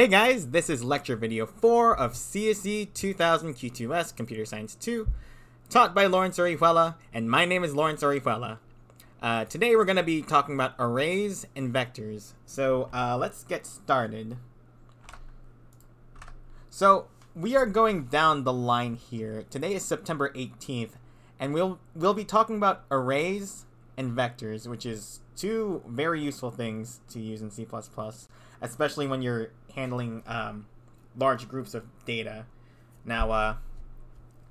Hey guys, this is lecture video 4 of CSE 2000 Q2S Computer Science 2, taught by Lawrence Orijuela, and my name is Lawrence Orijuela. Uh, today we're going to be talking about arrays and vectors, so uh, let's get started. So, we are going down the line here. Today is September 18th, and we'll, we'll be talking about arrays and vectors, which is two very useful things to use in C++, especially when you're handling um, large groups of data. Now, uh,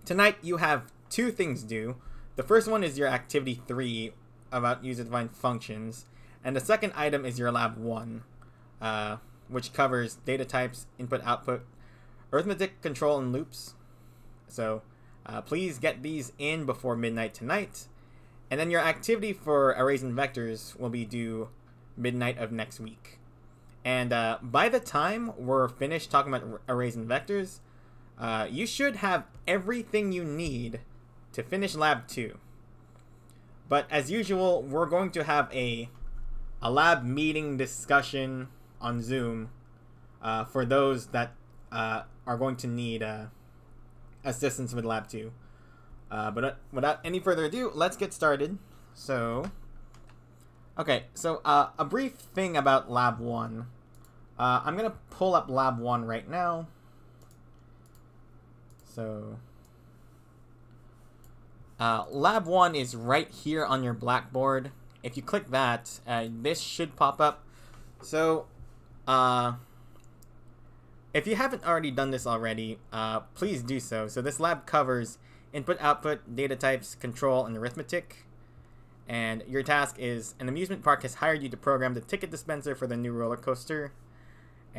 tonight you have two things due. The first one is your activity 3 about user-defined functions, and the second item is your lab 1, uh, which covers data types, input-output, arithmetic control and loops. So uh, please get these in before midnight tonight. And then your activity for arrays and vectors will be due midnight of next week. And uh, by the time we're finished talking about arrays and vectors, uh, you should have everything you need to finish lab 2. But as usual, we're going to have a, a lab meeting discussion on Zoom uh, for those that uh, are going to need uh, assistance with lab 2. Uh, but without any further ado, let's get started. So, okay, so uh, a brief thing about Lab 1. Uh, I'm going to pull up Lab 1 right now. So, uh, Lab 1 is right here on your Blackboard. If you click that, uh, this should pop up. So, uh, if you haven't already done this already, uh, please do so. So this lab covers input, output, data types, control, and arithmetic. And your task is an amusement park has hired you to program the ticket dispenser for the new roller coaster.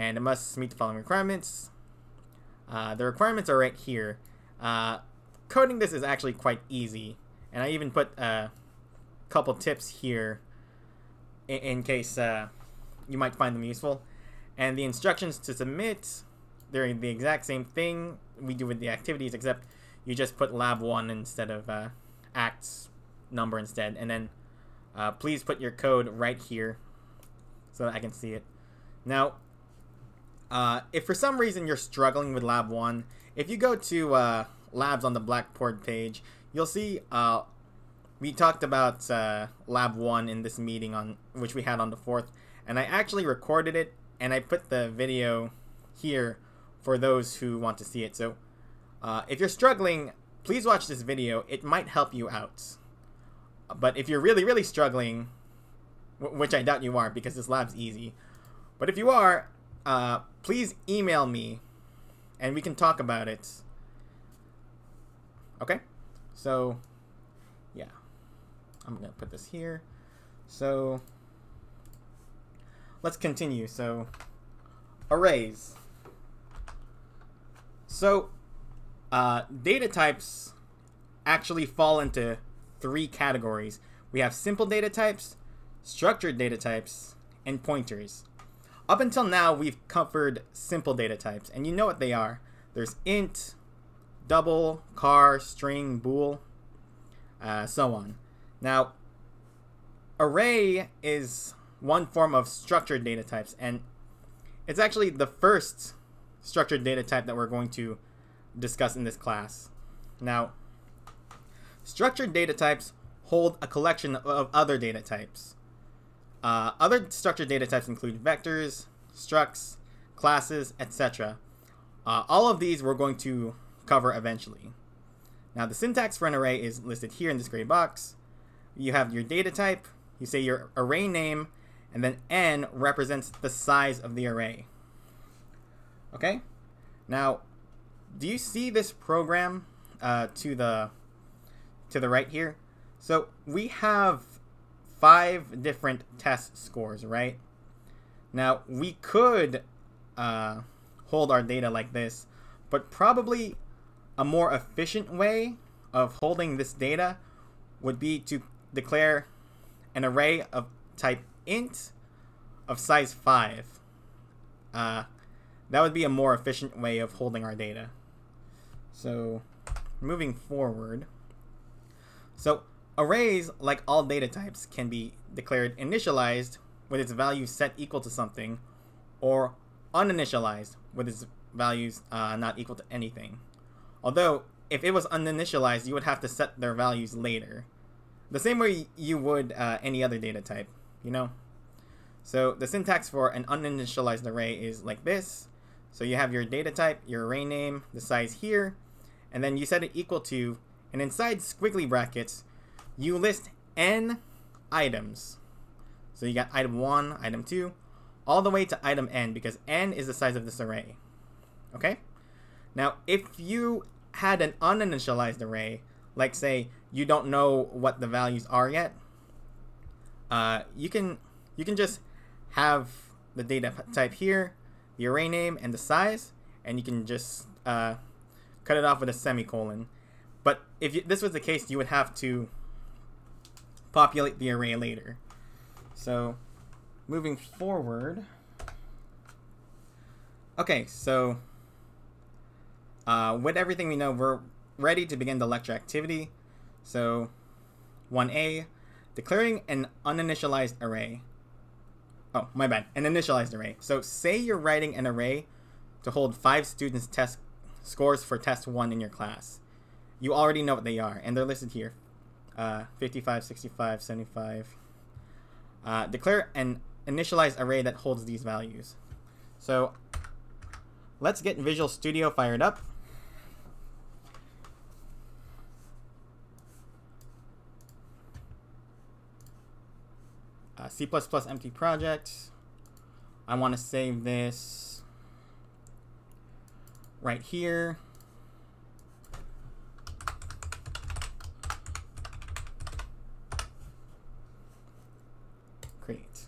And it must meet the following requirements. Uh, the requirements are right here. Uh, coding this is actually quite easy. And I even put a couple tips here in, in case uh, you might find them useful. And the instructions to submit, they're the exact same thing we do with the activities, except you just put lab 1 instead of uh, acts number instead. And then uh, please put your code right here so that I can see it. Now, uh, if for some reason you're struggling with lab 1, if you go to uh, labs on the Blackboard page, you'll see uh, we talked about uh, lab 1 in this meeting on which we had on the 4th. And I actually recorded it and I put the video here for those who want to see it. So uh, if you're struggling, please watch this video. It might help you out. But if you're really, really struggling, which I doubt you are because this lab's easy, but if you are, uh, please email me and we can talk about it. Okay? So, yeah. I'm going to put this here. So, let's continue. So, arrays. So, uh, data types actually fall into three categories. We have simple data types, structured data types, and pointers. Up until now, we've covered simple data types, and you know what they are. There's int, double, char, string, bool, uh, so on. Now, array is one form of structured data types, and it's actually the first structured data type that we're going to discuss in this class. Now, structured data types hold a collection of other data types. Uh, other structured data types include vectors, structs, classes, etc. Uh, all of these we're going to cover eventually. Now the syntax for an array is listed here in this gray box. You have your data type, you say your array name, and then n represents the size of the array. Okay? Now, do you see this program uh, to the to the right here? So we have five different test scores, right? Now we could uh, hold our data like this, but probably a more efficient way of holding this data would be to declare an array of type int of size 5. Uh, that would be a more efficient way of holding our data. So moving forward, so arrays, like all data types, can be declared initialized with its value set equal to something, or uninitialized with its values uh, not equal to anything. Although, if it was uninitialized, you would have to set their values later. The same way you would uh, any other data type, you know? So the syntax for an uninitialized array is like this. So you have your data type, your array name, the size here, and then you set it equal to, and inside squiggly brackets, you list n items. So you got item 1, item 2, all the way to item n because n is the size of this array. Okay? Now, if you had an uninitialized array, like say you don't know what the values are yet, uh, you can you can just have the data type here, the array name, and the size, and you can just uh, cut it off with a semicolon. But if you, this was the case, you would have to populate the array later. So, moving forward. Okay, so uh, with everything we know, we're ready to begin the lecture activity. So, 1a, declaring an uninitialized array. Oh, my bad, an initialized array. So, say you're writing an array to hold five students' test scores for test one in your class. You already know what they are, and they're listed here uh, 55, 65, 75. Uh, declare an initialized array that holds these values. So, let's get Visual Studio fired up. uh, C++ empty project. I want to save this right here. Create.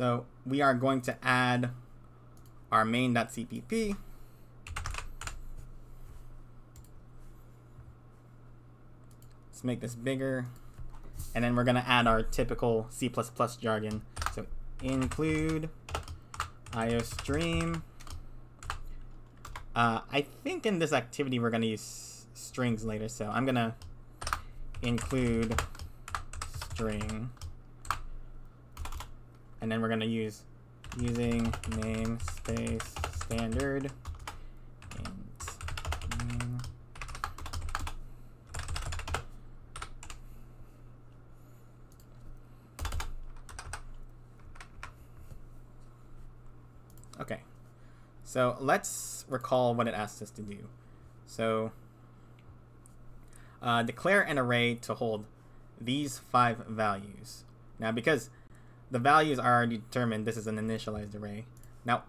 So we are going to add our main.cpp. Let's make this bigger. And then we're going to add our typical C++ jargon. So include iostream. Uh, I think in this activity we're going to use strings later, so I'm going to include string. And then we're going to use using namespace standard Okay, So let's recall what it asks us to do. So uh, declare an array to hold these five values. Now because the values are already determined, this is an initialized array. Now,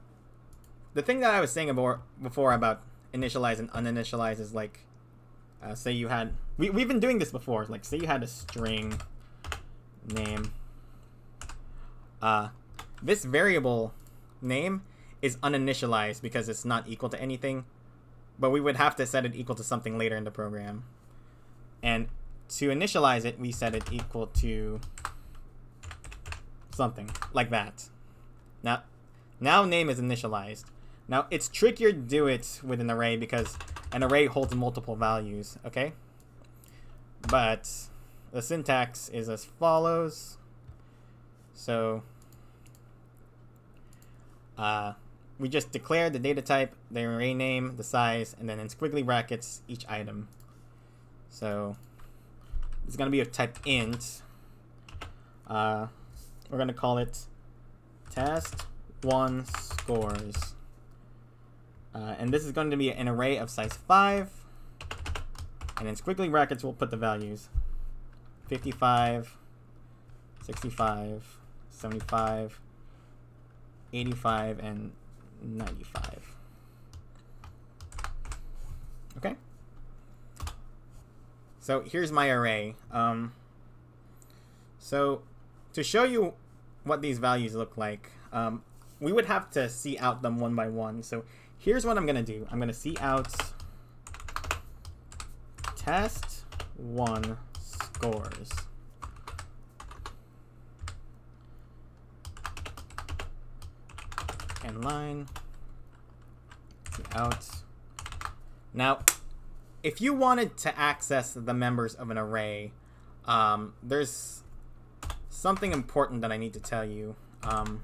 the thing that I was saying about, before about initialize and uninitialize is like, uh, say you had, we, we've been doing this before, like say you had a string name. Uh, this variable name is uninitialized because it's not equal to anything. But we would have to set it equal to something later in the program. And to initialize it, we set it equal to something like that. Now, now name is initialized. Now, it's trickier to do it with an array because an array holds multiple values, okay? But the syntax is as follows. So, uh, we just declare the data type, the array name, the size, and then in squiggly brackets, each item. So it's going to be a type int. Uh, we're going to call it test one scores. Uh, and this is going to be an array of size 5. And in squiggly brackets, we'll put the values. 55, 65, 75, 85, and 95. Okay. So here's my array. Um, so to show you what these values look like, um, we would have to see out them one by one. So here's what I'm going to do. I'm going to see out test one scores. and line out. Now, if you wanted to access the members of an array, um, there's something important that I need to tell you. Um,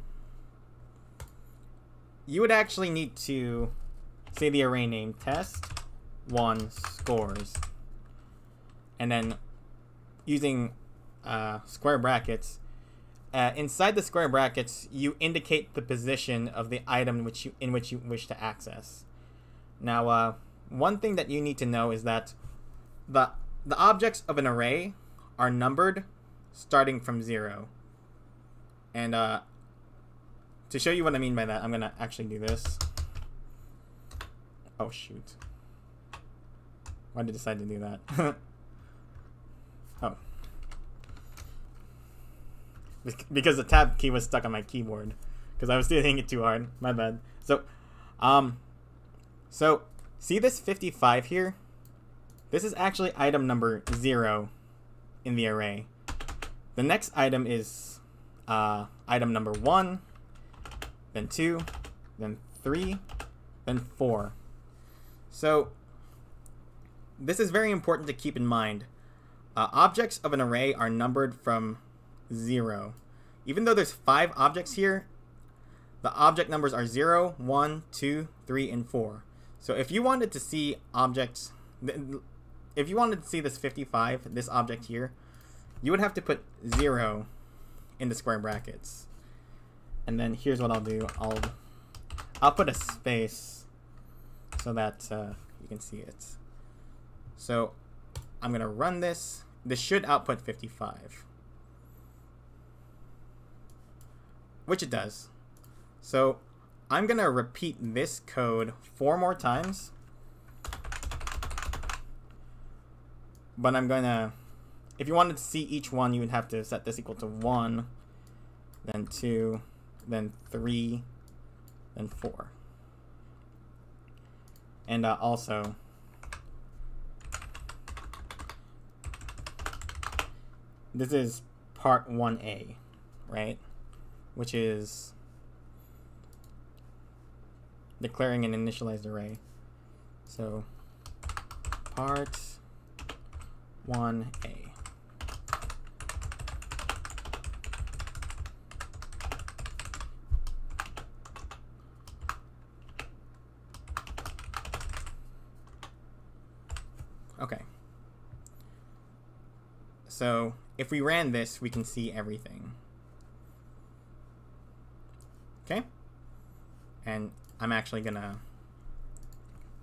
you would actually need to say the array name test one scores and then using uh, square brackets uh, inside the square brackets you indicate the position of the item which you in which you wish to access now uh, one thing that you need to know is that the the objects of an array are numbered starting from zero and uh, to show you what I mean by that, I'm gonna actually do this. Oh shoot. Why did I decide to do that? oh. Because the tab key was stuck on my keyboard. Because I was hitting it too hard. My bad. So, um, so, see this 55 here? This is actually item number 0 in the array. The next item is uh, item number 1, then 2, then 3, then 4. So, this is very important to keep in mind. Uh, objects of an array are numbered from 0. Even though there's 5 objects here, the object numbers are 0, 1, 2, 3, and 4. So if you wanted to see objects, if you wanted to see this 55, this object here, you would have to put 0 in the square brackets. And then here's what I'll do. I'll I'll put a space so that uh, you can see it. So I'm gonna run this. This should output 55, which it does. So I'm gonna repeat this code four more times, but I'm gonna. If you wanted to see each one, you would have to set this equal to one, then two then 3, then 4. And uh, also, this is part 1a, right? Which is declaring an initialized array. So, part 1a. Okay. So if we ran this, we can see everything. Okay? And I'm actually gonna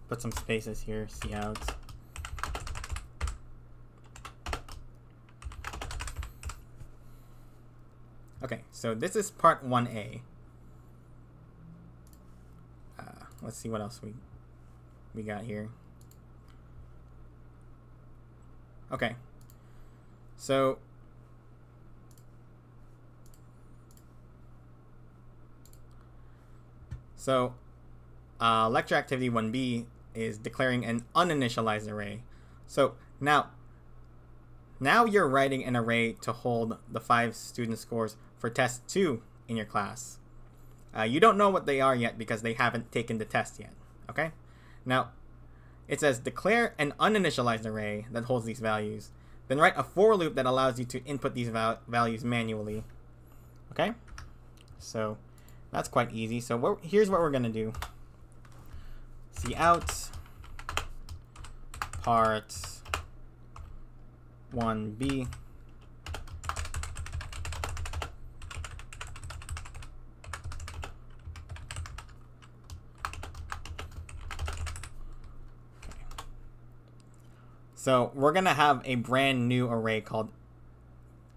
put some spaces here, see out. Okay, so this is part 1A. Uh, let's see what else we we got here. Okay. So So uh, lecture activity 1b is declaring an uninitialized array. So now now you're writing an array to hold the five student scores for test 2 in your class. Uh, you don't know what they are yet because they haven't taken the test yet. Okay? Now, it says declare an uninitialized array that holds these values. Then write a for loop that allows you to input these val values manually. Okay? So that's quite easy. So here's what we're going to do. See out part 1b So we're gonna have a brand new array called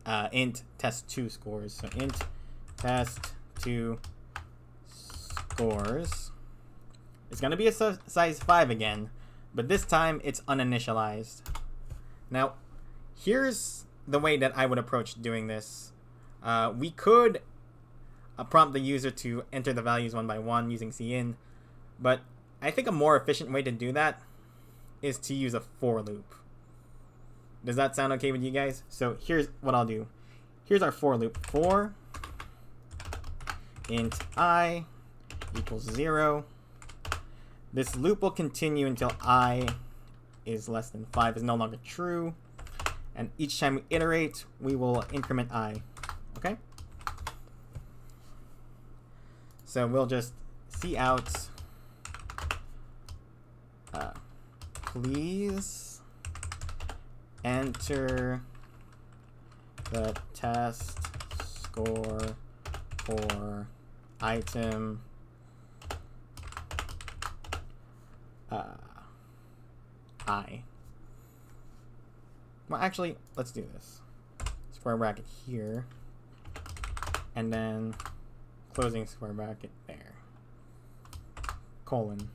uh, int test2 scores. So int test2 scores. It's gonna be a size 5 again, but this time it's uninitialized. Now, here's the way that I would approach doing this. Uh, we could uh, prompt the user to enter the values one by one using cin, but I think a more efficient way to do that is to use a for loop. Does that sound okay with you guys? So here's what I'll do. Here's our for loop. For int i equals 0. This loop will continue until i is less than 5 is no longer true. And each time we iterate, we will increment i. Okay? So we'll just see out uh, please enter the test score for item uh, i. Well, actually, let's do this. Square bracket here, and then closing square bracket there. Colon.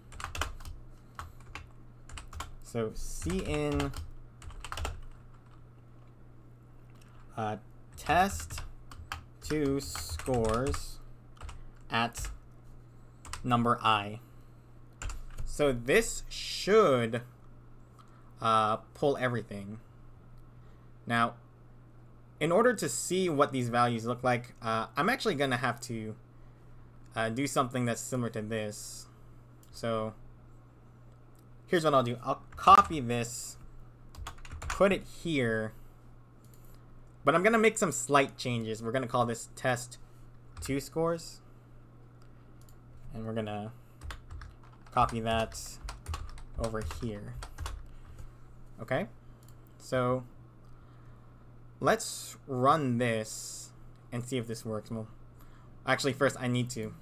So cin uh, test two scores at number i. So this should uh, pull everything. Now, in order to see what these values look like, uh, I'm actually going to have to uh, do something that's similar to this. So here's what I'll do. I'll copy this, put it here, but I'm going to make some slight changes. We're going to call this test 2 scores. And we're going to copy that over here. Okay? So let's run this and see if this works. Well, actually, first I need to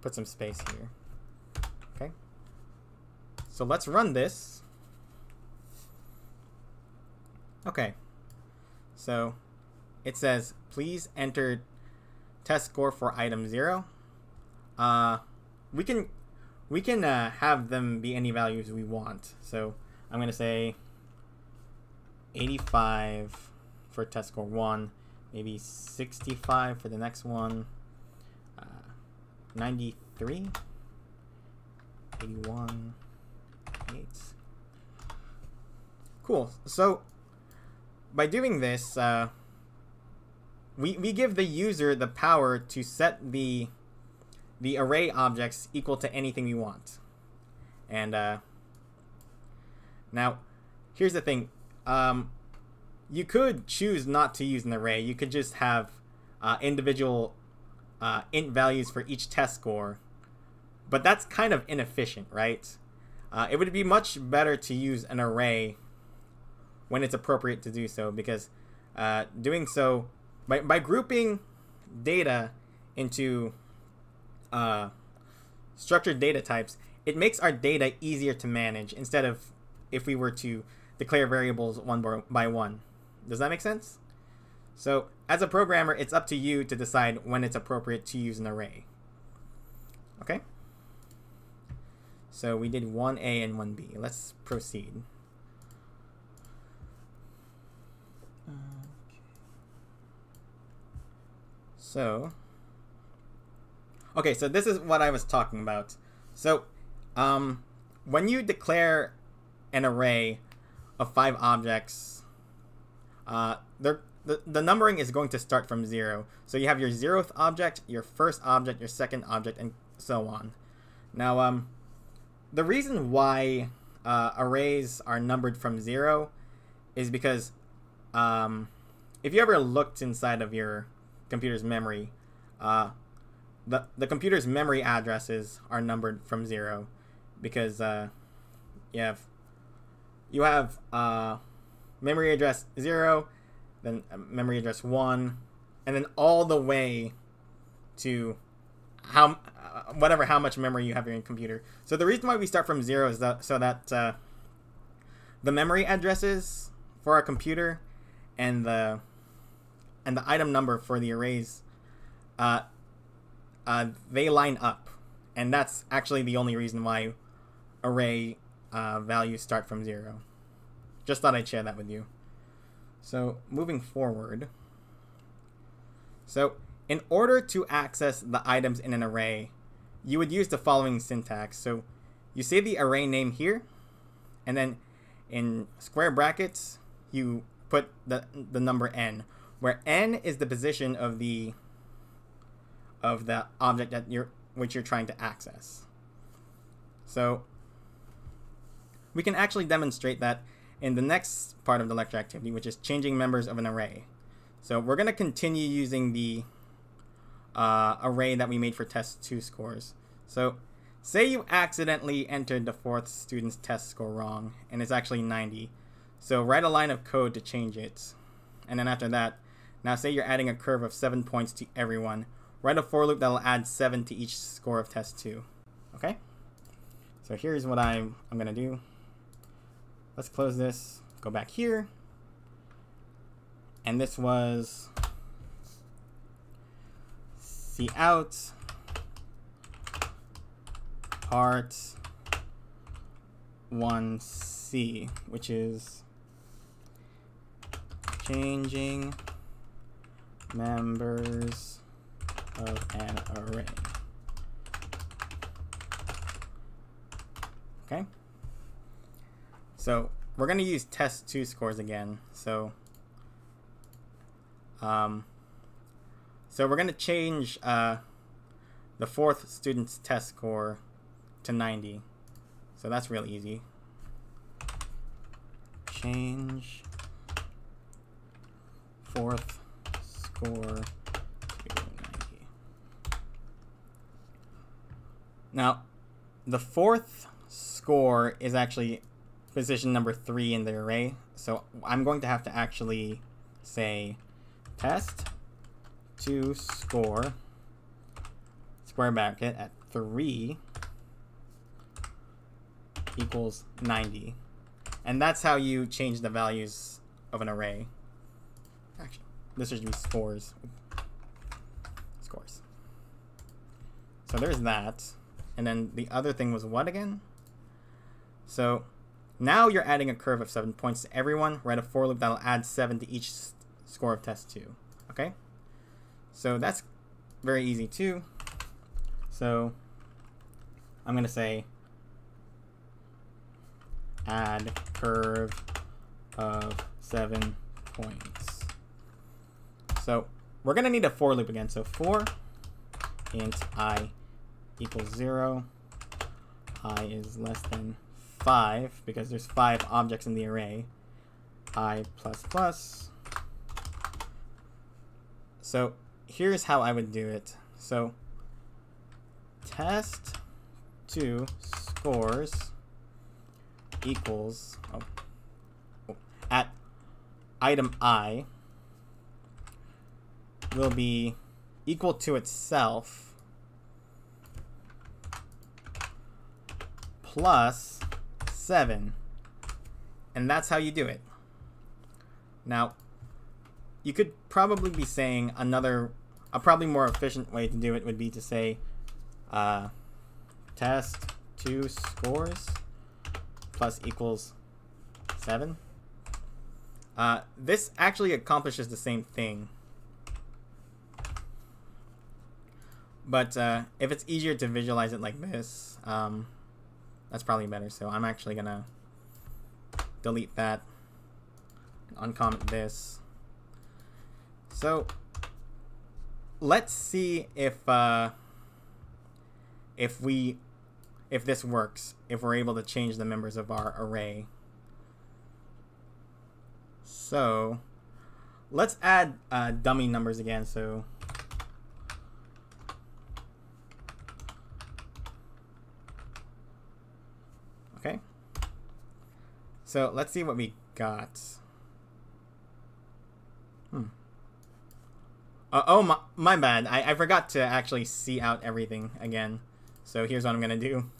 put some space here. So let's run this. Okay. So it says, please enter test score for item zero. Uh, we can we can uh, have them be any values we want. So I'm gonna say 85 for test score one, maybe 65 for the next one, uh, 93, 81, 8. Cool. So by doing this, uh, we, we give the user the power to set the the array objects equal to anything we want. And uh, now, here's the thing. Um, you could choose not to use an array. You could just have uh, individual uh, int values for each test score. But that's kind of inefficient, right? Uh, it would be much better to use an array when it's appropriate to do so because uh, doing so by, by grouping data into uh, structured data types, it makes our data easier to manage instead of if we were to declare variables one by one. Does that make sense? So as a programmer, it's up to you to decide when it's appropriate to use an array. Okay? So we did 1A and 1B. Let's proceed. So, okay, so this is what I was talking about. So, um, when you declare an array of five objects, uh, the, the numbering is going to start from zero. So you have your zeroth object, your first object, your second object, and so on. Now, um, the reason why uh, arrays are numbered from zero is because um, if you ever looked inside of your computer's memory, uh, the the computer's memory addresses are numbered from zero because uh, you have you have uh, memory address zero, then memory address one, and then all the way to how uh, whatever how much memory you have in your computer. So the reason why we start from zero is that so that uh, the memory addresses for our computer and the and the item number for the arrays, uh, uh, they line up, and that's actually the only reason why array uh, values start from zero. Just thought I'd share that with you. So moving forward, so in order to access the items in an array, you would use the following syntax. So you say the array name here, and then in square brackets, you put the, the number n where n is the position of the of the object that you're which you're trying to access. So we can actually demonstrate that in the next part of the lecture activity, which is changing members of an array. So we're going to continue using the uh, array that we made for test 2 scores. So say you accidentally entered the fourth student's test score wrong, and it's actually 90. So write a line of code to change it. And then after that, now say you're adding a curve of 7 points to everyone. Write a for loop that will add 7 to each score of test 2. Okay? So here's what I'm, I'm going to do. Let's close this, go back here. And this was C out part 1C, which is changing members of an array. Okay. So we're going to use test 2 scores again. So um, so we're going to change uh, the fourth student's test score to 90. So that's real easy. Change fourth score to 90. Now, the fourth score is actually position number three in the array. So I'm going to have to actually say test to score square bracket at three equals 90. And that's how you change the values of an array. Actually, this should be scores. Scores. So there's that. And then the other thing was what again? So now you're adding a curve of 7 points to everyone. Write a for loop that'll add 7 to each score of test 2. Okay? So that's very easy too. So I'm going to say add curve of 7 points. So we're going to need a for loop again. So for int i equals 0, i is less than 5 because there's 5 objects in the array, i plus plus. So here's how I would do it. So test 2 scores equals oh, at item i will be equal to itself plus 7 and that's how you do it now you could probably be saying another a probably more efficient way to do it would be to say uh, test 2 scores plus equals 7. Uh, this actually accomplishes the same thing. But uh, if it's easier to visualize it like this, um, that's probably better. So I'm actually to delete that, uncomment this. So let's see if uh, if we if this works, if we're able to change the members of our array. So let's add uh, dummy numbers again. So okay. So let's see what we got. Uh, oh, my, my bad. I, I forgot to actually see out everything again. So here's what I'm going to do.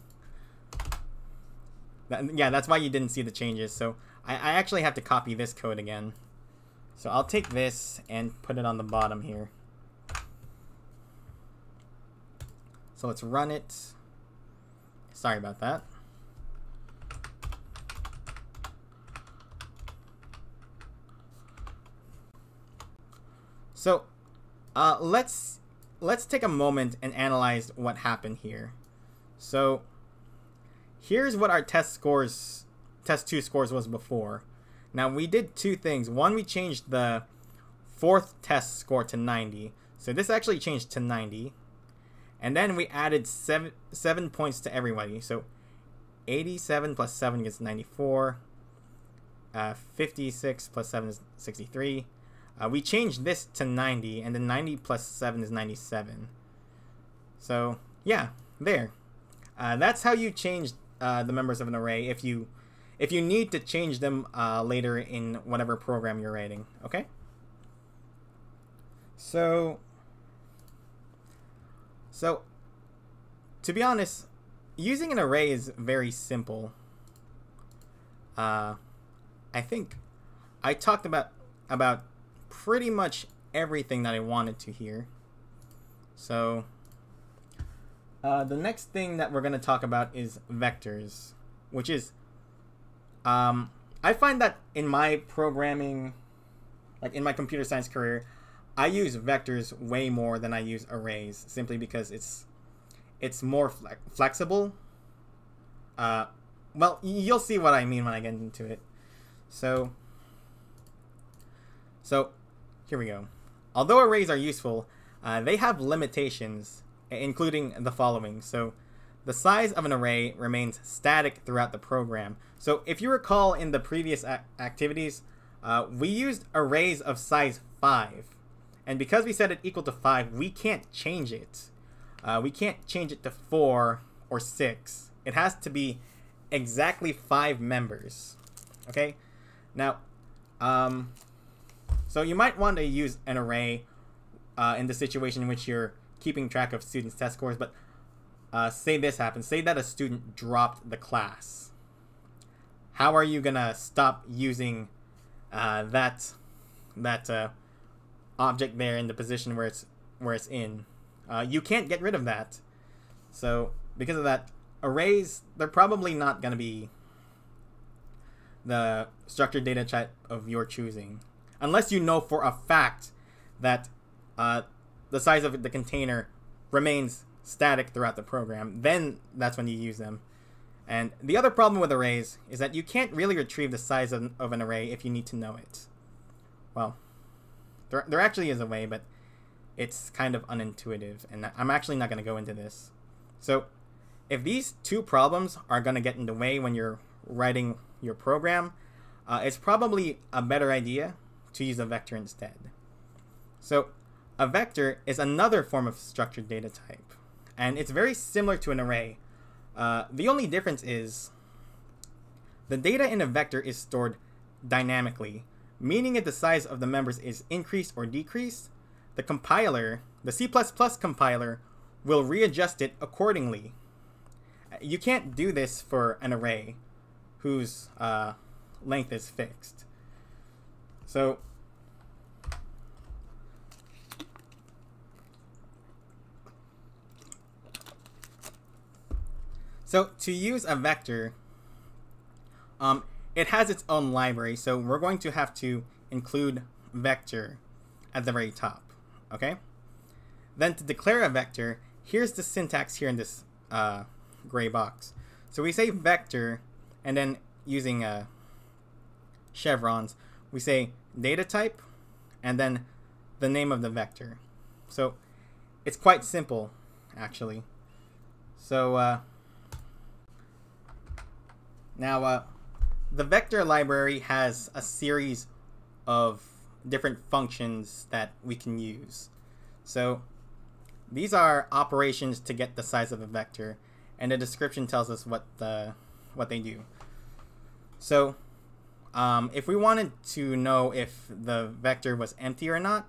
That, yeah, that's why you didn't see the changes. So I, I actually have to copy this code again. So I'll take this and put it on the bottom here. So let's run it. Sorry about that. So uh, let's let's take a moment and analyze what happened here. So here's what our test scores, test two scores was before. Now we did two things. One, we changed the fourth test score to 90. So this actually changed to 90. And then we added seven, seven points to everybody. So 87 plus 7 gets 94. uh, 56 plus 7 is 63. Uh, we changed this to 90, and then 90 plus 7 is 97. So, yeah, there. Uh, that's how you change uh, the members of an array if you if you need to change them uh, later in whatever program you're writing. Okay. So. So. To be honest, using an array is very simple. Uh, I think I talked about about pretty much everything that I wanted to hear. So uh, the next thing that we're going to talk about is vectors, which is, um, I find that in my programming, like in my computer science career, I use vectors way more than I use arrays, simply because it's it's more fle- flexible. Uh, well, you'll see what I mean when I get into it. So, so here we go. Although arrays are useful, uh, they have limitations including the following. So the size of an array remains static throughout the program. So if you recall in the previous activities, uh, we used arrays of size 5. And because we set it equal to 5, we can't change it. Uh, we can't change it to 4 or 6. It has to be exactly 5 members. Okay? Now, um, so you might want to use an array uh, in the situation in which you're keeping track of students' test scores, but uh, say this happens. Say that a student dropped the class. How are you gonna stop using uh, that that uh, object there in the position where it's where it's in? Uh, you can't get rid of that. So because of that, arrays they're probably not gonna be the structured data type of your choosing, unless you know for a fact that uh, the size of the container remains static throughout the program, then that's when you use them. And the other problem with arrays is that you can't really retrieve the size of, of an array if you need to know it. Well, there, there actually is a way, but it's kind of unintuitive, and I'm actually not going to go into this. So, if these two problems are going to get in the way when you're writing your program, uh, it's probably a better idea to use a vector instead. So, a vector is another form of structured data type, and it's very similar to an array. Uh, the only difference is the data in a vector is stored dynamically, meaning if the size of the members is increased or decreased, the compiler, the C++ compiler, will readjust it accordingly. You can't do this for an array whose uh, length is fixed. So So to use a vector, um, it has its own library. So we're going to have to include vector at the very top. Okay. Then to declare a vector, here's the syntax here in this uh, gray box. So we say vector, and then using uh, chevrons, we say data type, and then the name of the vector. So it's quite simple, actually. So uh, now, uh, the vector library has a series of different functions that we can use. So these are operations to get the size of a vector, and the description tells us what the what they do. So um, if we wanted to know if the vector was empty or not,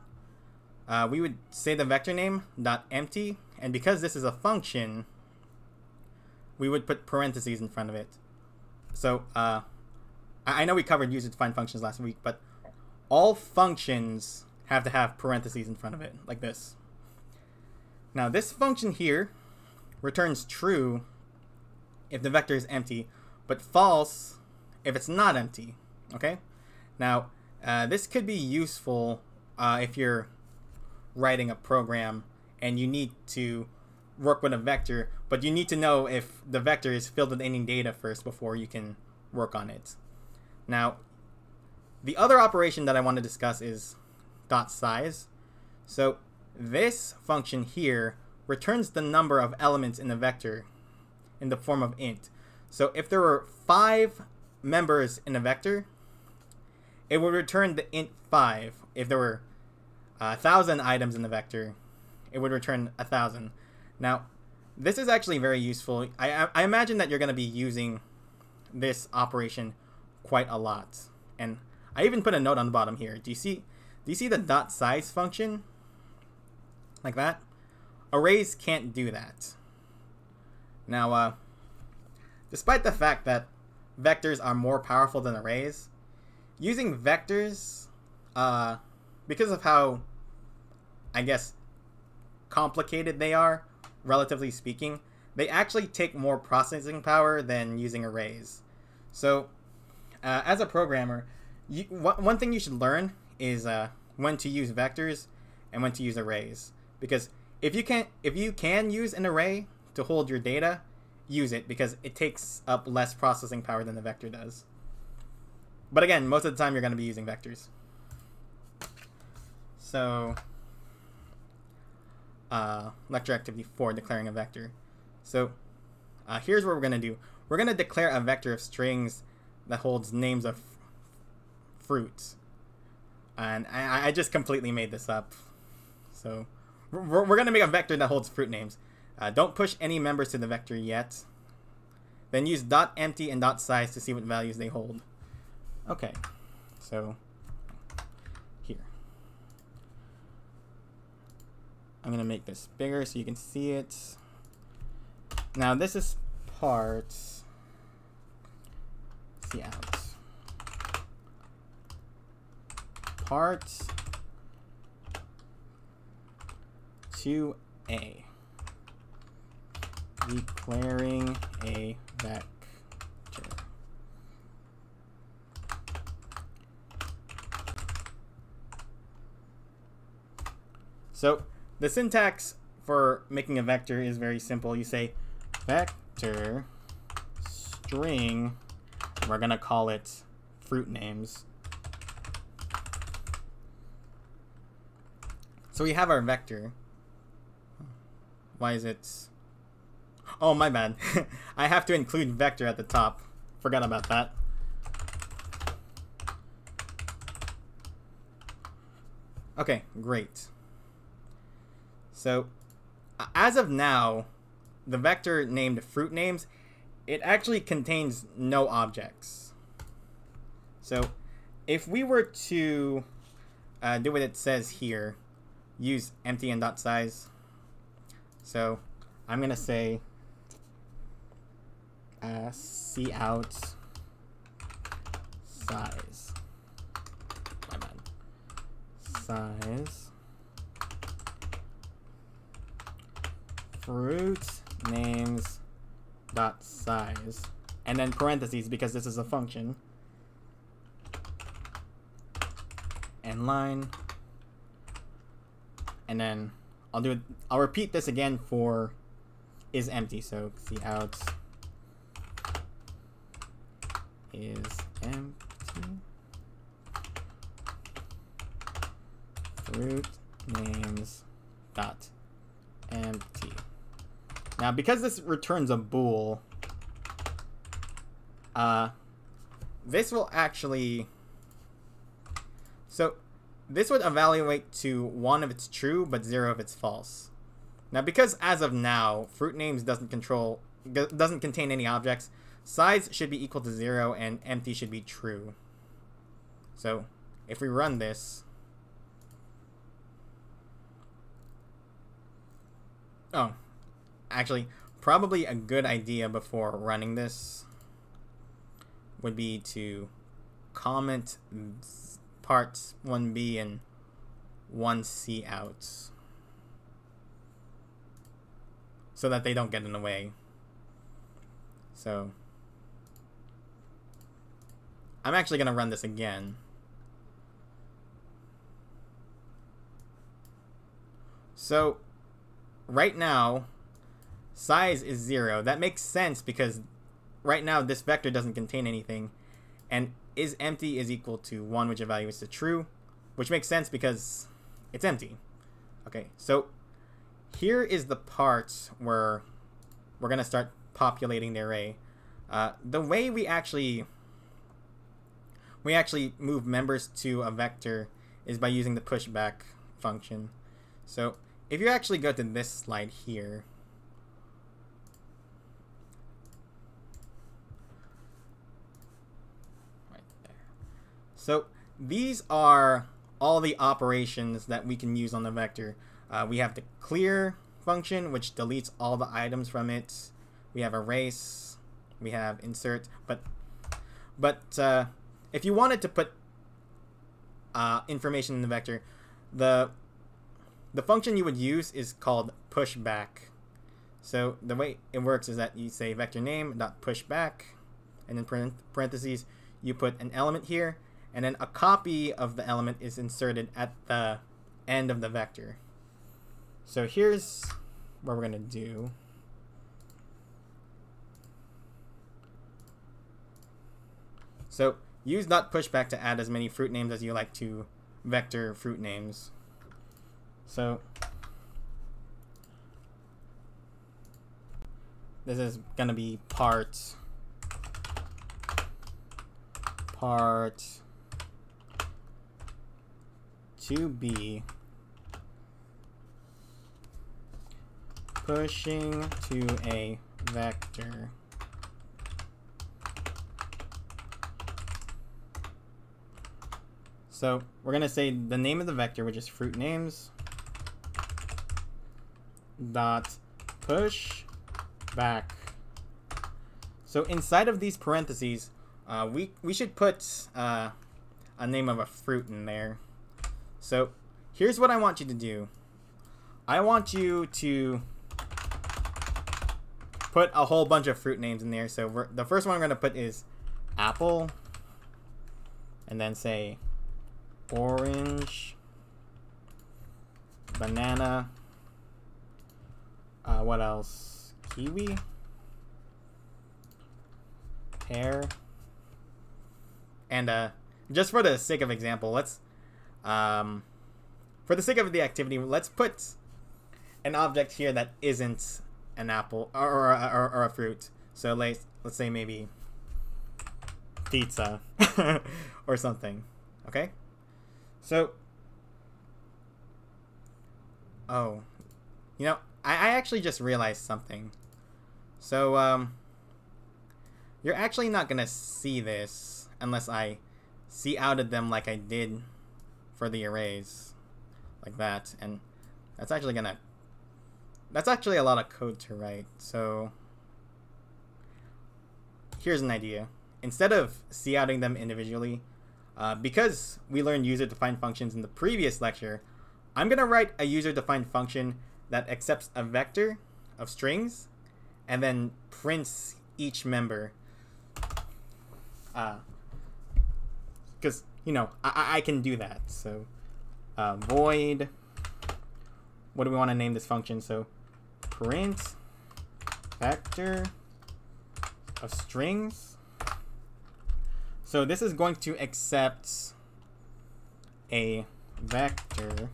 uh, we would say the vector name dot empty, and because this is a function, we would put parentheses in front of it. So uh, I know we covered user defined functions last week, but all functions have to have parentheses in front of it, like this. Now this function here returns true if the vector is empty, but false if it's not empty. Okay. Now uh, this could be useful uh, if you're writing a program and you need to work with a vector, but you need to know if the vector is filled with any data first before you can work on it. Now, the other operation that I want to discuss is dot size. So this function here returns the number of elements in the vector in the form of int. So if there were five members in a vector, it would return the int 5 if there were a thousand items in the vector it would return a thousand now this is actually very useful. I, I imagine that you're going to be using this operation quite a lot. And I even put a note on the bottom here. Do you see do you see the dot size function? Like that? Arrays can't do that. Now uh despite the fact that vectors are more powerful than arrays using vectors, uh, because of how, I guess, complicated they are, relatively speaking, they actually take more processing power than using arrays. So, uh, as a programmer, you, one thing you should learn is uh, when to use vectors and when to use arrays. Because if you can if you can use an array to hold your data, use it because it takes up less processing power than the vector does. But again, most of the time you're going to be using vectors. So, uh, lecture activity 4, declaring a vector. So, uh, here's what we're going to do. We're going to declare a vector of strings that holds names of fruits. And I, I just completely made this up. So, we're, we're going to make a vector that holds fruit names. Uh, don't push any members to the vector yet. Then use dot empty and dot size to see what values they hold. Okay, so I'm going to make this bigger so you can see it. Now this is parts. See out. Parts 2A. Declaring a vector. So the syntax for making a vector is very simple. You say vector string, we're to call it fruit names. So we have our vector. Why is it... Oh, my bad. I have to include vector at the top. Forgot about that. Okay, great. So, as of now, the vector named fruit names, it actually contains no objects. So, if we were to uh, do what it says here, use empty and dot size. So, I'm gonna say uh, out size. My bad. Size fruit names dot size and then parentheses because this is a function endl and then I'll do it I'll repeat this again for is empty. So cout is empty. Fruit names dot empty now, because this returns a bool, uh, this will actually... So, this would evaluate to 1 if it's true, but 0 if it's false. Now, because as of now, fruit names doesn't control doesn't contain any objects, size should be equal to 0 and empty should be true. So, if we run this... Oh, actually probably a good idea before running this would be to comment parts 1b and 1c out. So that they don't get in the way. So I'm actually gonna run this again. So right now size is zero. That makes sense because right now this vector doesn't contain anything. And is empty is equal to 1, which evaluates to true, which makes sense because it's empty. Okay, so here is the part where we're going to start populating the array. Uh, the way we actually we actually move members to a vector is by using the pushback function. So if you actually go to this slide here, So these are all the operations that we can use on the vector. Uh, we have the clear function, which deletes all the items from it. We have erase. We have insert. But but uh, if you wanted to put uh, information in the vector, the the function you would use is called pushback. So the way it works is that you say vector name dot pushback, and in parentheses you put an element here, and then a copy of the element is inserted at the end of the vector. So here's what we're gonna do. So use dot pushback to add as many fruit names as you like to vector fruit names. So this is gonna be part part to be pushing to a vector So we're going to say the name of the vector, which is fruit names, dot push back. So inside of these parentheses, uh, we, we should put uh, a name of a fruit in there. So here's what I want you to do. I want you to put a whole bunch of fruit names in there. So the first one I'm going to put is apple. And then say orange, banana, uh, what else? Kiwi, pear, and uh, just for the sake of example, let's, um, for the sake of the activity, let's put an object here that isn't an apple or, or, or, or a fruit. So let's, let's say maybe pizza or something. Okay? So, oh, you know, I, I actually just realized something. So, um, you're actually not gonna see this unless I coutted them like I did for the arrays, like that, and that's actually gonna, that's actually a lot of code to write, so here's an idea. Instead of coutting them individually, uh, because we learned user-defined functions in the previous lecture, I'm to write a user-defined function that accepts a vector of strings and then prints each member. Because, uh, you know, I, I can do that. So, uh, void, what do we want to name this function? So, print vector of strings so this is going to accept a vector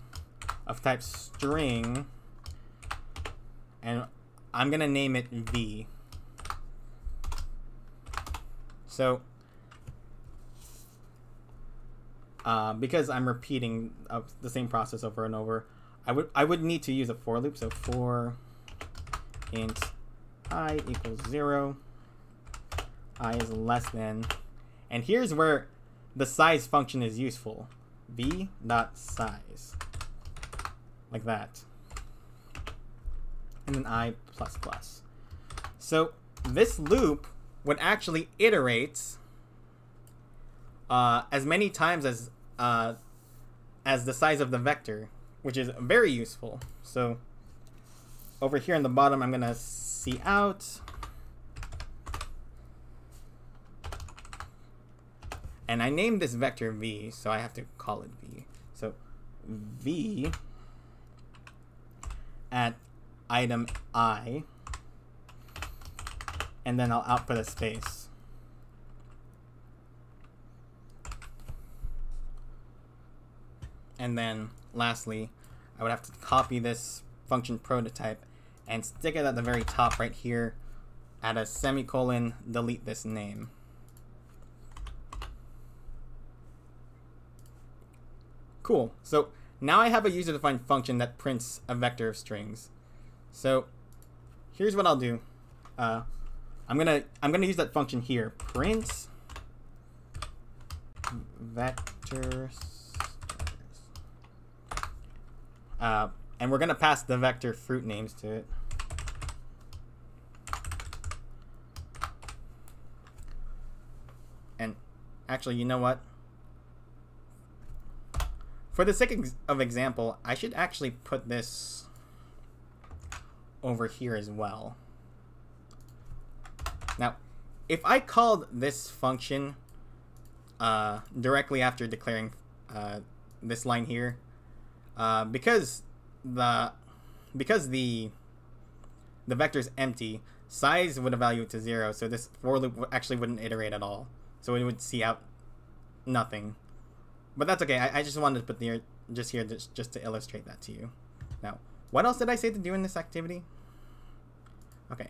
of type string and I'm gonna name it v. So uh, because I'm repeating uh, the same process over and over, I would I would need to use a for loop. So for int i equals zero, i is less than and here's where the size function is useful. v dot size. Like that. And then i plus plus. So this loop would actually iterate uh, as many times as uh, as the size of the vector, which is very useful. So over here in the bottom, I'm gonna cout And I named this vector v, so I have to call it v. So v at item i, and then I'll output a space. And then lastly, I would have to copy this function prototype and stick it at the very top right here, add a semicolon, delete this name. Cool. So now I have a user-defined function that prints a vector of strings. So here's what I'll do. Uh, I'm gonna I'm gonna use that function here. Print vector uh, and we're gonna pass the vector fruit names to it. And actually, you know what? For the sake of example, I should actually put this over here as well. Now, if I called this function uh, directly after declaring uh, this line here, uh, because the because the the vector is empty, size would evaluate to zero, so this for loop actually wouldn't iterate at all. So it would see out nothing. But that's okay. I, I just wanted to put the just here just, just to illustrate that to you. Now, what else did I say to do in this activity? Okay.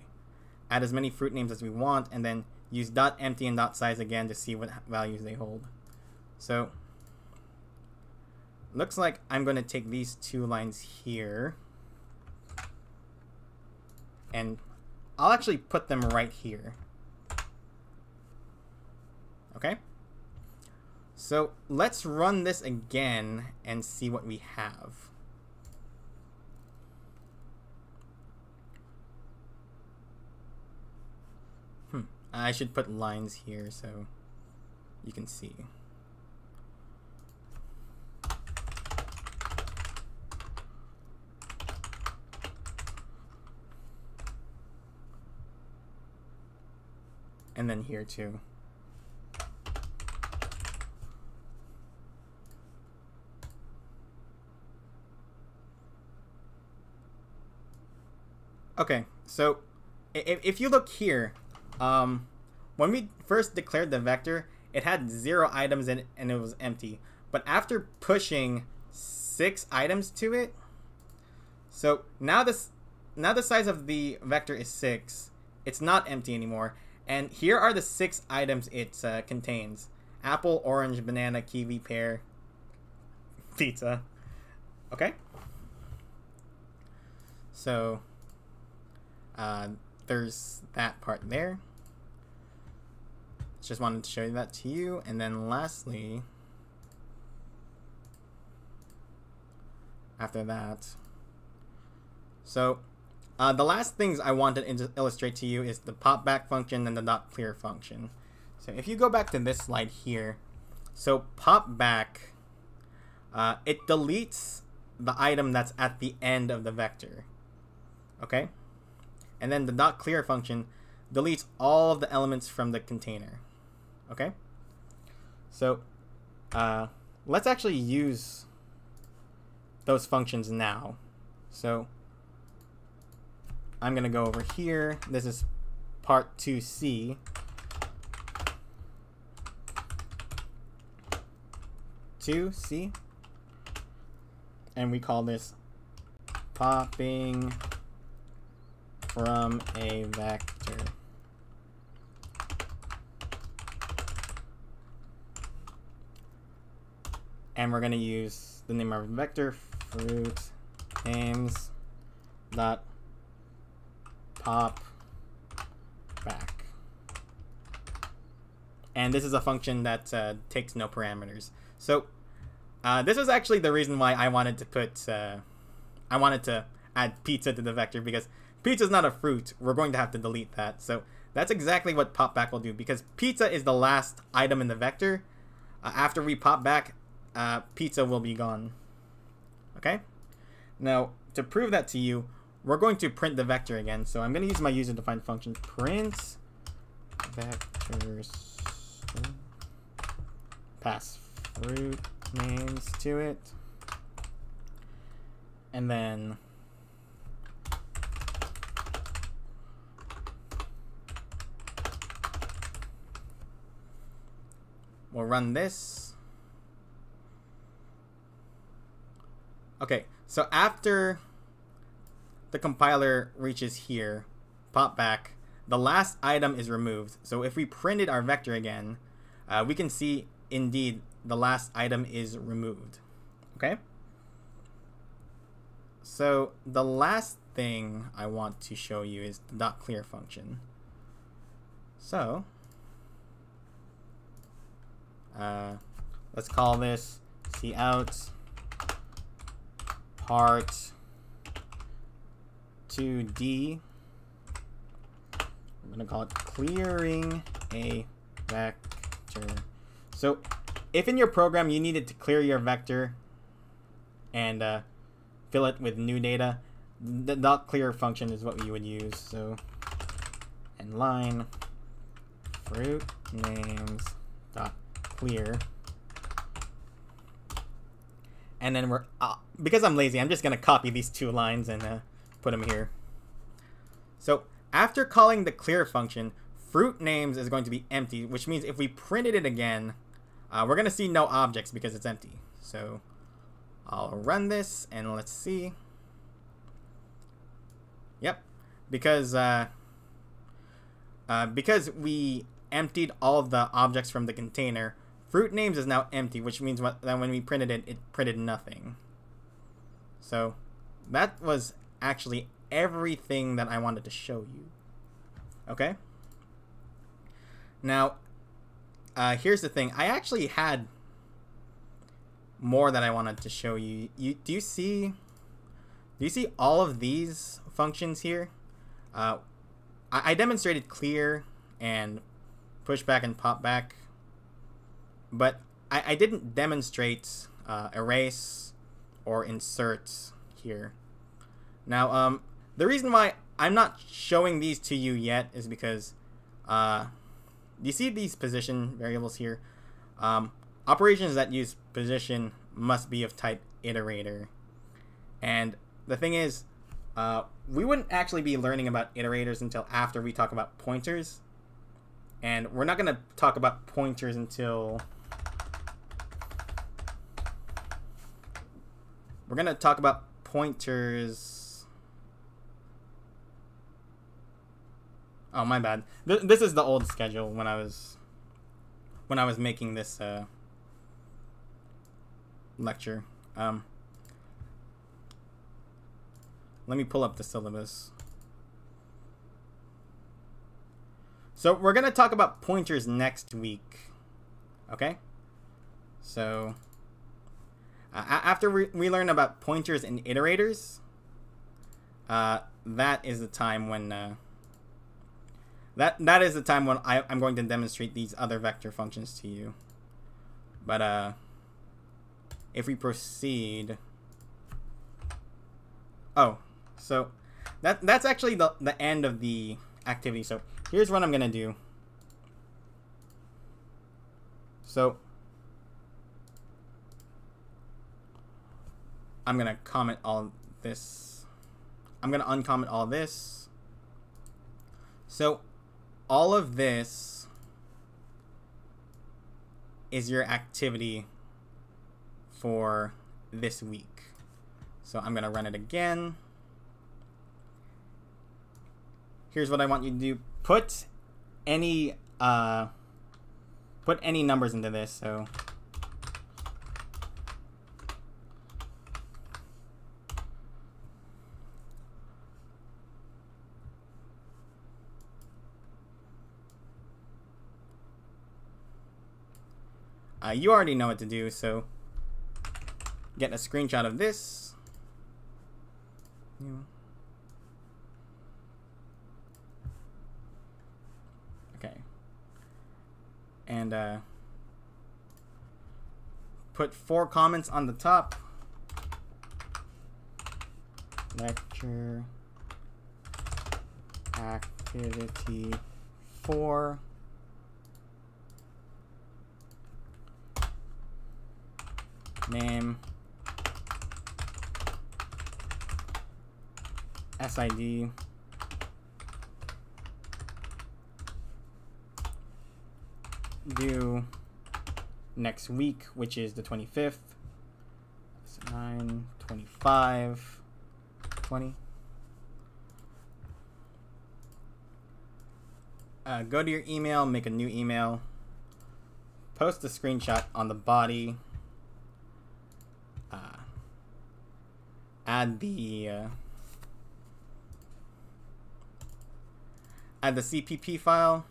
Add as many fruit names as we want, and then use dot empty and dot size again to see what values they hold. So, looks like I'm going to take these two lines here, and I'll actually put them right here. Okay? So let's run this again and see what we have. Hmm. I should put lines here so you can see. And then here too. Okay, so if, if you look here, um, when we first declared the vector, it had zero items in it and it was empty. But after pushing six items to it, so now this now the size of the vector is six. It's not empty anymore. And here are the six items it uh, contains: apple, orange, banana, kiwi, pear, pizza. Okay. So uh, there's that part there. Just wanted to show you that to you. And then lastly, after that, so uh, the last things I wanted to illustrate to you is the pop back function and the dot clear function. So if you go back to this slide here, so pop back, uh, it deletes the item that's at the end of the vector. Okay? and then the dot clear function deletes all of the elements from the container. Okay? So uh, let's actually use those functions now. So I'm going to go over here. This is part 2c. Two C, and we call this popping from a vector. And we're going to use the name of vector, fruit names dot pop back. And this is a function that uh, takes no parameters. So uh, this is actually the reason why I wanted to put, uh, I wanted to add pizza to the vector because Pizza is not a fruit. We're going to have to delete that. So that's exactly what pop back will do because pizza is the last item in the vector. Uh, after we pop back, uh, pizza will be gone. Okay? Now, to prove that to you, we're going to print the vector again. So I'm going to use my user-defined function print vectors pass fruit names to it. And then We'll run this. Okay, so after the compiler reaches here, pop back, the last item is removed. So if we printed our vector again, uh, we can see indeed the last item is removed. Okay? So the last thing I want to show you is the dot clear function. So uh, let's call this cout part 2d. I'm gonna call it clearing a vector. So if in your program you needed to clear your vector and uh, fill it with new data, the dot clear function is what you would use. So endl fruit names dot clear and then we're uh, because I'm lazy I'm just gonna copy these two lines and uh, put them here. So after calling the clear function fruit names is going to be empty which means if we printed it again uh, we're gonna see no objects because it's empty. So I'll run this and let's see. Yep because uh, uh, because we emptied all the objects from the container Fruit names is now empty, which means that when we printed it, it printed nothing. So that was actually everything that I wanted to show you. Okay? Now, uh, here's the thing. I actually had more that I wanted to show you. You do you see? Do you see all of these functions here? Uh, I, I demonstrated clear and push back and pop back but I, I didn't demonstrate uh, erase or insert here. Now, um, the reason why I'm not showing these to you yet is because uh, you see these position variables here? Um, operations that use position must be of type iterator. And the thing is, uh, we wouldn't actually be learning about iterators until after we talk about pointers. And we're not going to talk about pointers until We're going to talk about pointers. Oh, my bad. Th this is the old schedule when I was when I was making this uh, lecture. Um, let me pull up the syllabus. So we're going to talk about pointers next week. Okay? So uh, after we, we learn about pointers and iterators, uh, that is the time when uh, that that is the time when I, I'm going to demonstrate these other vector functions to you. But uh, if we proceed, oh, so that that's actually the the end of the activity. So here's what I'm gonna do. So I'm gonna comment all this. I'm gonna uncomment all this. So all of this is your activity for this week. So I'm gonna run it again. Here's what I want you to do. Put any uh put any numbers into this. So Uh, you already know what to do, so get a screenshot of this. Okay. And uh, put four comments on the top. Lecture activity 4 name SID due next week, which is the 25th. So 9, 25, 20. Uh, go to your email, make a new email, post a screenshot on the body uh, add the uh, add the CPP file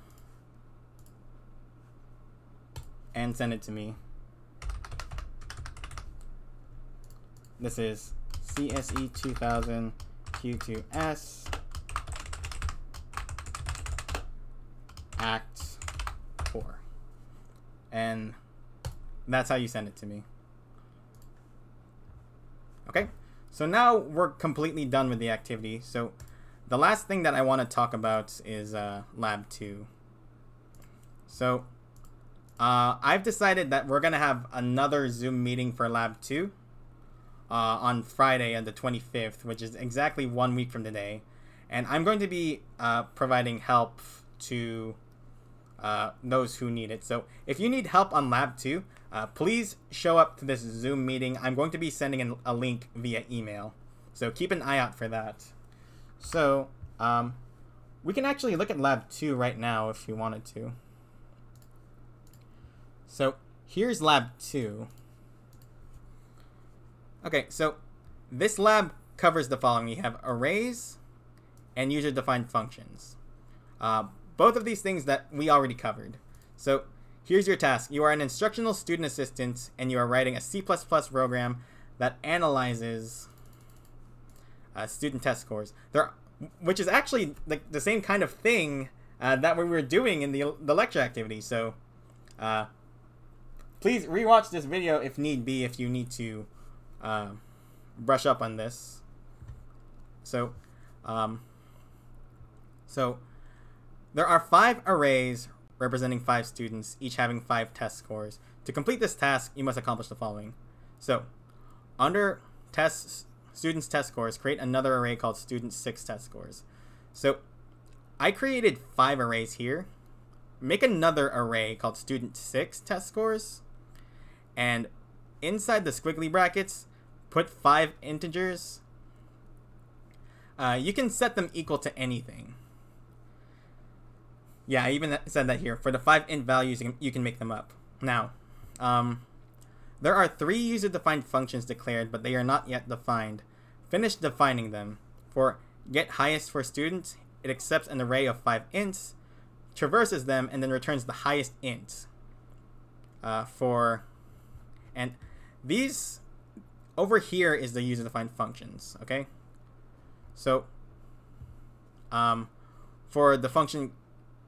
and send it to me. This is CSE 2000 Q2S Act 4. And that's how you send it to me. Okay, so now we're completely done with the activity. So the last thing that I want to talk about is uh, Lab 2. So uh, I've decided that we're going to have another Zoom meeting for Lab 2 uh, on Friday on the 25th, which is exactly one week from today. And I'm going to be uh, providing help to uh, those who need it. So if you need help on Lab 2, uh, please show up to this Zoom meeting. I'm going to be sending a link via email. So keep an eye out for that. So um, we can actually look at Lab 2 right now if you wanted to. So here's Lab 2. Okay, so this lab covers the following. We have arrays and user-defined functions. Uh, both of these things that we already covered. So here's your task. You are an instructional student assistant and you are writing a C++ program that analyzes uh, student test scores. There, which is actually the same kind of thing uh, that we were doing in the, the lecture activity. So uh, please rewatch this video if need be, if you need to uh, brush up on this. So, um, so there are five arrays representing five students, each having five test scores. To complete this task, you must accomplish the following. So, under tests, students' test scores, create another array called student six test scores. So, I created five arrays here. Make another array called student six test scores, and inside the squiggly brackets, put five integers. Uh, you can set them equal to anything. Yeah, I even said that here. For the five int values, you can, make them up. Now, um, there are three user-defined functions declared, but they are not yet defined. Finish defining them. For get highest for students, it accepts an array of five ints, traverses them, and then returns the highest int. Uh, for and these over here is the user-defined functions. Okay, so um, for the function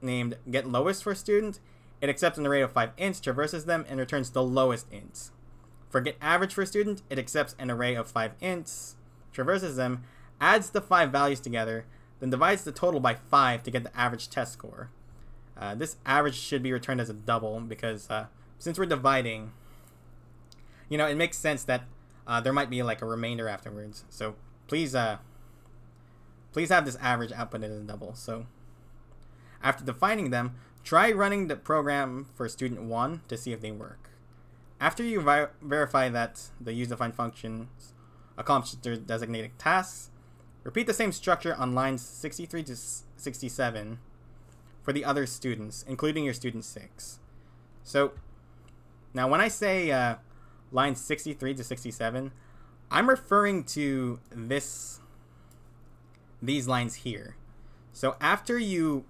named get lowest for student, it accepts an array of five ints, traverses them, and returns the lowest int. For get average for student, it accepts an array of five ints, traverses them, adds the five values together, then divides the total by five to get the average test score. Uh, this average should be returned as a double because uh, since we're dividing, you know, it makes sense that uh, there might be like a remainder afterwards. So please, uh, please have this average output as a double. So after defining them, try running the program for student 1 to see if they work. After you vi verify that the user-defined functions accomplish their designated tasks, repeat the same structure on lines 63 to 67 for the other students, including your student 6. So, now when I say uh, lines 63 to 67, I'm referring to this these lines here. So after you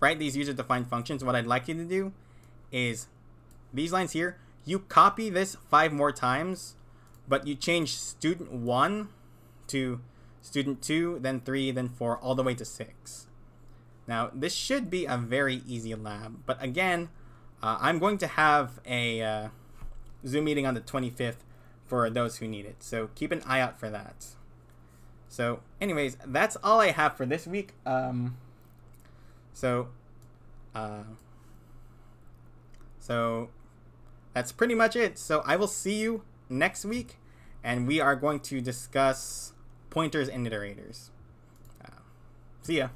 write these user-defined functions, what I'd like you to do is these lines here, you copy this five more times, but you change student one to student two, then three, then four, all the way to six. Now, this should be a very easy lab, but again, uh, I'm going to have a uh, Zoom meeting on the 25th for those who need it, so keep an eye out for that. So, anyways, that's all I have for this week. Um, so, uh, so that's pretty much it. So I will see you next week, and we are going to discuss pointers and iterators. Uh, see ya.